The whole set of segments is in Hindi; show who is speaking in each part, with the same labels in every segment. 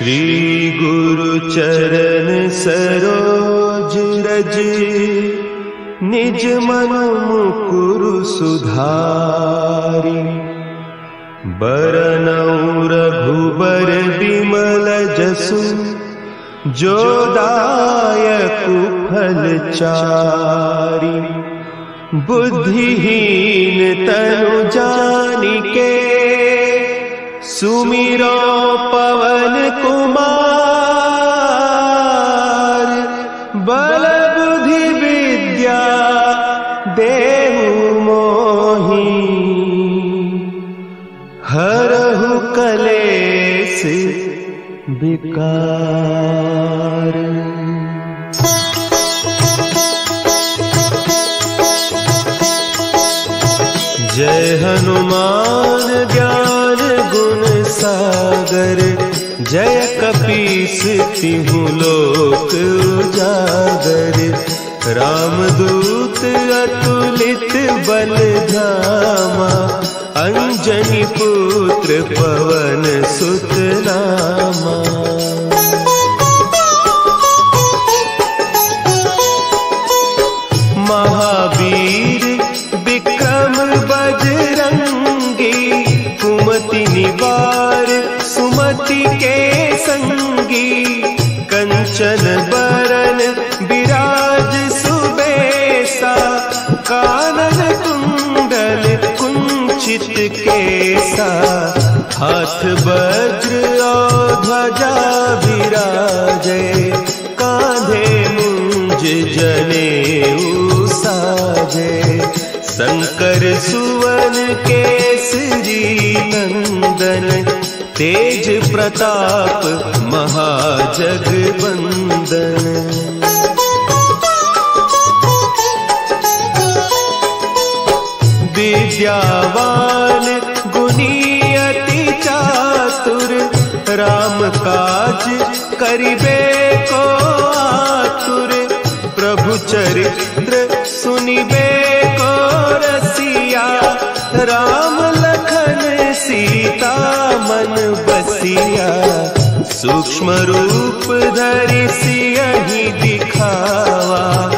Speaker 1: श्री रज। निज मन मुकुरु सुधारी। बरनऊ रघुबर विमल दायक फल चारी। बुद्धिहीन तनु जानिके सुमिरो पवन कुमार बल बुद्धि विद्या देहु मोही। हरहु कलेस विकार। जय हनुमान। सागर जय कपीसती हूँ लोक उजागर रामदूत अतुलित बल धामा, अंजनी पुत्र पवन सुत नामा केसा हाथ वज्र ध्वजा विराजे, कांधे मुंज जनेऊ साजे शंकर सुवन केसरी नंदन, तेज प्रताप महाजगबंदन। विद्यावान राम काज करिबे को आतुर, प्रभु चरित्र सुनिबे को रसिया। राम लखन सीता मन बसिया। सूक्ष्म रूप धरि सियहि दिखावा।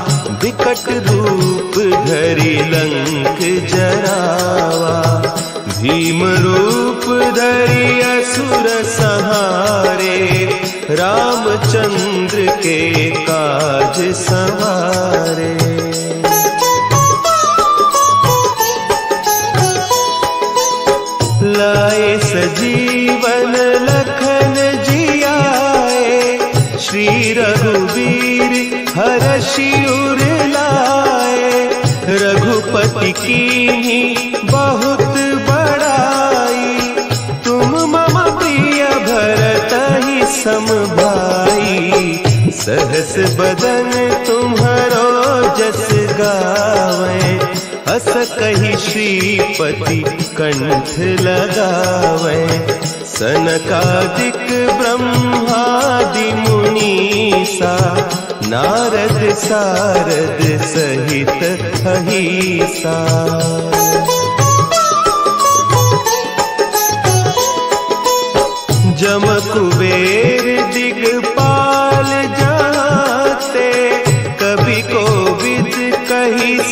Speaker 1: विकट रूप धरि लंक जरावा। भीम रूप धरि असुर सहारे रामचंद्र के काज सवारे। बदन तुम्हारो जस गावे। हस कही श्रीपति कंठ लगावे। सनकादिक ब्रह्मादि मुनीसा नारद सारद सहित अहिसा। जम कुबेर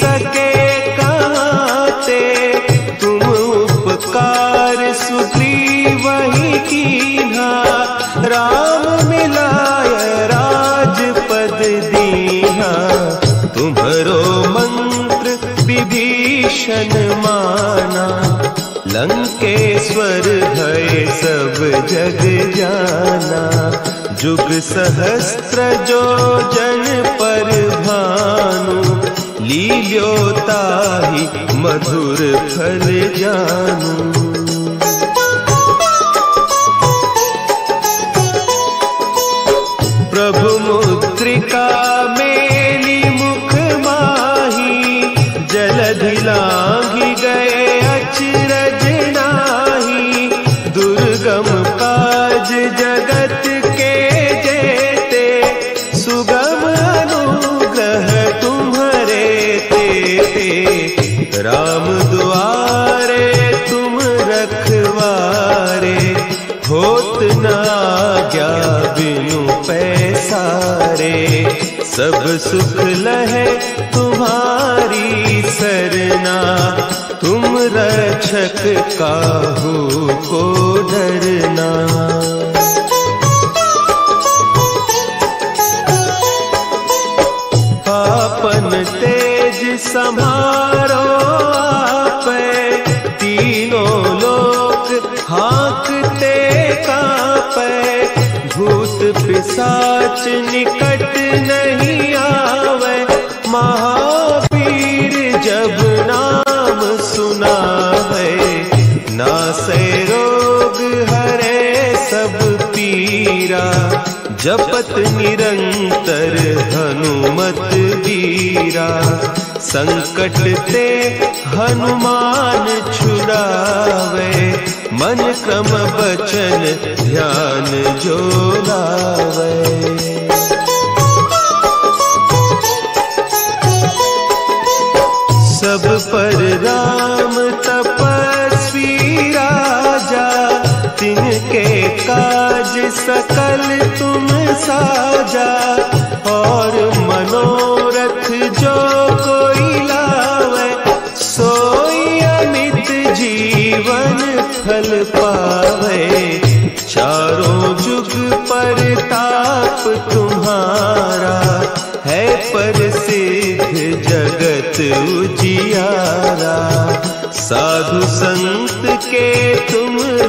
Speaker 1: सके कहते तुम उपकार सुग्रीव वही कीन्हा। राम मिलाय राजपद दीहा तुम्हरो मंत्र विभीषण माना। लंकेश्वर भय सब जग जाना। जुग सहस्त्र जो जन पर मधुर फल जानू। प्रभु मुद्रिका मेली मुख माही जलधि पैसारे सब सुख लहे तुम्हारी सरना। तुम रक्षक काहू को डरना आपन तेज समारो पिसाच निकट नहीं आवे महावीर जब नाम सुना है ना से रोग हरे सब पीरा, जपत निरंतर हनुमत वीरा। संकट ते हनुमान छुड़ावे मन क्रम बचन ध्यान जो सब पर राम तपस्वी राजा, तिनके काज सकल तुम साजा, और मनोरथ जो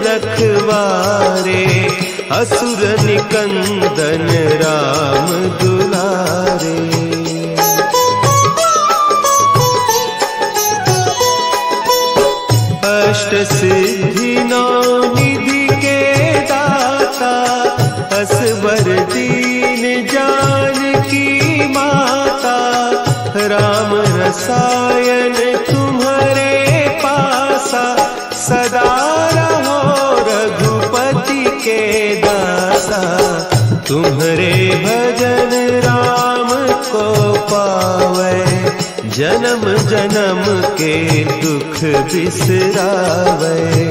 Speaker 1: रखवारे, असुर निकंदन राम दुलारे। अष्ट सिद्धि निधि के दाता, असवर दीन जान की माता, राम रसायन तुम्हारे तुम्हारे भजन राम को पावे। जन्म जन्म के दुख बिसरावे।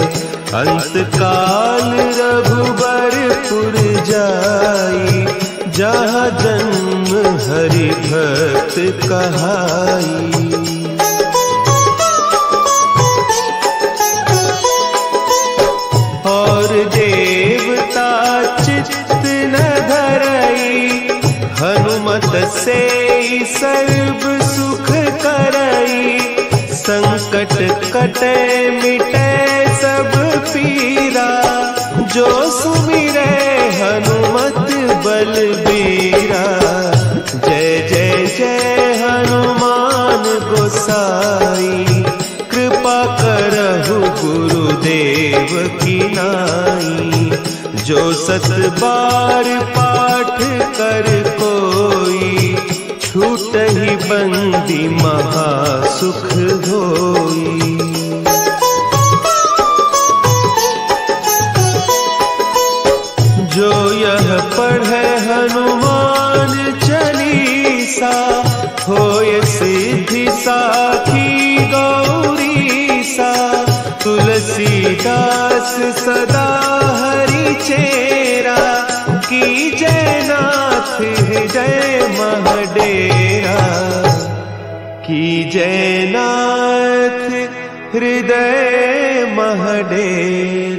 Speaker 1: अंत काल रघुबरपुर जाई, जहाँ जन्म हरि भक्त कहाई। हनुमत से सर्व सुख करई। संकट कटे मिटे सब पीरा। जो सुमिरे हनुमत बलबीरा। जय जय जय हनुमान गोसाई। कृपा करहु गुरुदेव की नाई। जो सत बार पाठ कर कोई, छूट ही बंदी महा सुख होई। जो यह पढ़े हनुमान चालीसा होय सिद्धि साखी गौरी सा तुलसीदास सदा चेरा की जयनाथ हृदय महडेरा। की जयनाथ हृदय महडेरा।